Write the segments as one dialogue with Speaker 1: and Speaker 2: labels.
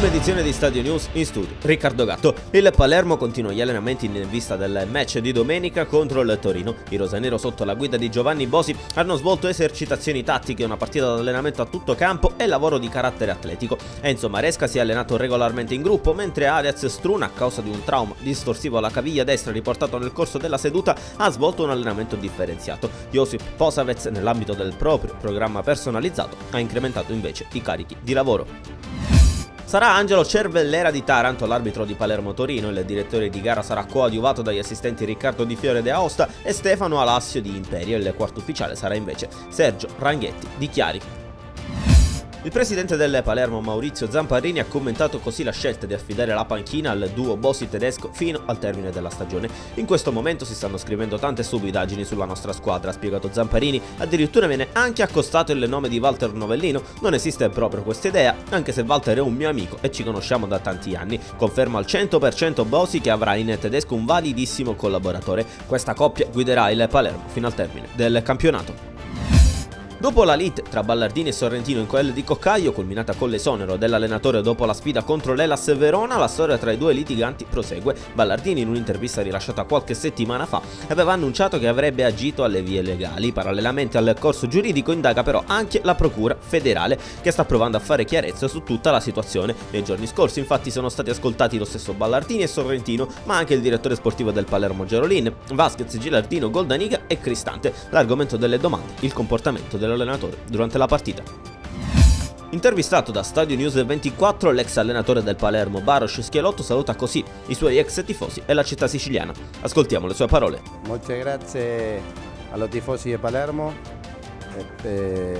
Speaker 1: redazione di Stadio News in studio Riccardo Gatto. Il Palermo continua gli allenamenti in vista del match di domenica contro il Torino. I rosanero sotto la guida di Giovanni Bosi hanno svolto esercitazioni tattiche, una partita d'allenamento a tutto campo e lavoro di carattere atletico. Enzo Maresca si è allenato regolarmente in gruppo, mentre Arias Struna, a causa di un trauma distorsivo alla caviglia destra riportato nel corso della seduta, ha svolto un allenamento differenziato. Josip Posavec, nell'ambito del proprio programma personalizzato, ha incrementato invece i carichi di lavoro. Sarà Angelo Cervellera di Taranto l'arbitro di Palermo Torino, il direttore di gara sarà coadiuvato dagli assistenti Riccardo Di Fiore de Aosta e Stefano Alassio di Imperio, il quarto ufficiale sarà invece Sergio Ranghetti di Chiari. Il presidente del Palermo Maurizio Zamparini ha commentato così la scelta di affidare la panchina al duo Bossi tedesco fino al termine della stagione. In questo momento si stanno scrivendo tante stupidaggini sulla nostra squadra, ha spiegato Zamparini, addirittura viene anche accostato il nome di Walter Novellino, non esiste proprio questa idea, anche se Walter è un mio amico e ci conosciamo da tanti anni. Conferma al 100% Bossi che avrà in tedesco un validissimo collaboratore. Questa coppia guiderà il Palermo fino al termine del campionato. Dopo la lite tra Ballardini e Sorrentino in quella di Coccaio, culminata con l'esonero dell'allenatore dopo la sfida contro l'Elas Verona, la storia tra i due litiganti prosegue. Ballardini in un'intervista rilasciata qualche settimana fa aveva annunciato che avrebbe agito alle vie legali. Parallelamente al corso giuridico indaga però anche la Procura federale che sta provando a fare chiarezza su tutta la situazione. Nei giorni scorsi infatti sono stati ascoltati lo stesso Ballardini e Sorrentino, ma anche il direttore sportivo del Palermo Gerolin, Vasquez, Gilardino, Goldaniga e Cristante. L'argomento delle domande, il comportamento della dell'allenatore durante la partita. Intervistato da Stadio News 24, l'ex allenatore del Palermo Baros Schielotto saluta così i suoi ex tifosi e la città siciliana. Ascoltiamo le sue parole.
Speaker 2: Molte grazie allo tifosi di Palermo. E, e,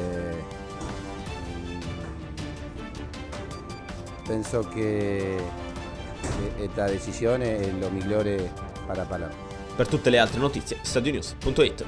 Speaker 2: penso che questa decisione è lo migliore per Palermo.
Speaker 1: Per tutte le altre notizie, stadionews.it.